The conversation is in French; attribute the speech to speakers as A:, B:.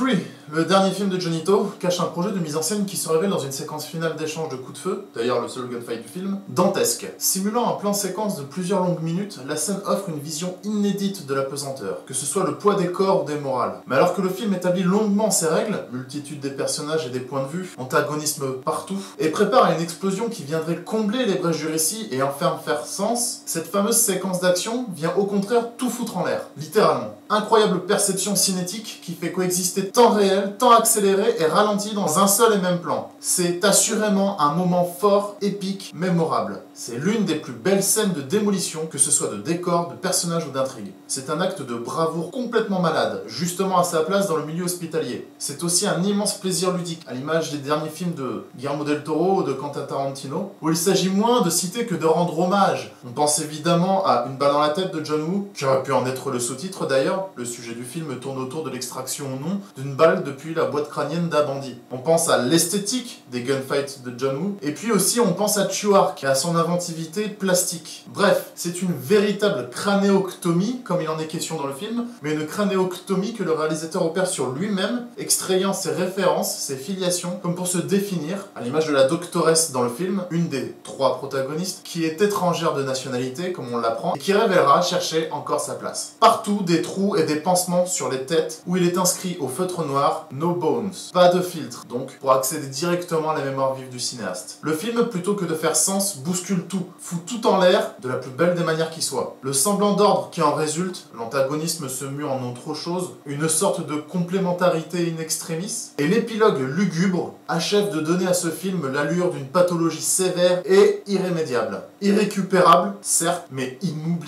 A: three. Le dernier film de Johnny To, cache un projet de mise en scène qui se révèle dans une séquence finale d'échange de coups de feu, d'ailleurs le seul gunfight du film, dantesque. Simulant un plan séquence de plusieurs longues minutes, la scène offre une vision inédite de la pesanteur, que ce soit le poids des corps ou des morales. Mais alors que le film établit longuement ses règles, multitude des personnages et des points de vue, antagonisme partout, et prépare à une explosion qui viendrait combler les brèches du récit et enfin faire sens, cette fameuse séquence d'action vient au contraire tout foutre en l'air, littéralement. Incroyable perception cinétique qui fait coexister temps réel, temps accéléré et ralenti dans un seul et même plan. C'est assurément un moment fort, épique, mémorable. C'est l'une des plus belles scènes de démolition, que ce soit de décor, de personnages ou d'intrigue. C'est un acte de bravoure complètement malade, justement à sa place dans le milieu hospitalier. C'est aussi un immense plaisir ludique, à l'image des derniers films de Guillermo del Toro ou de Quentin Tarantino, où il s'agit moins de citer que de rendre hommage. On pense évidemment à Une balle dans la tête de John Woo, qui aurait pu en être le sous-titre d'ailleurs, le sujet du film tourne autour de l'extraction ou non d'une balle depuis la boîte crânienne d'un bandit. On pense à l'esthétique des gunfights de John Woo, et puis aussi on pense à Chuark et à son inventivité plastique. Bref, c'est une véritable cranéoctomie, comme il en est question dans le film, mais une cranéoctomie que le réalisateur opère sur lui-même, extrayant ses références, ses filiations, comme pour se définir, à l'image de la doctoresse dans le film, une des trois protagonistes, qui est étrangère de nationalité, comme on l'apprend, et qui révélera chercher encore sa place. Partout, des trous et des pansements sur les têtes où il est inscrit au feutre noir No Bones. Pas de filtre, donc, pour accéder directement à la mémoire vive du cinéaste. Le film, plutôt que de faire sens, bouscule tout, fout tout en l'air de la plus belle des manières qui soit. Le semblant d'ordre qui en résulte, l'antagonisme se mue en autre chose, une sorte de complémentarité in extremis, et l'épilogue lugubre achève de donner à ce film l'allure d'une pathologie sévère et irrémédiable. Irrécupérable, certes, mais inoubliable.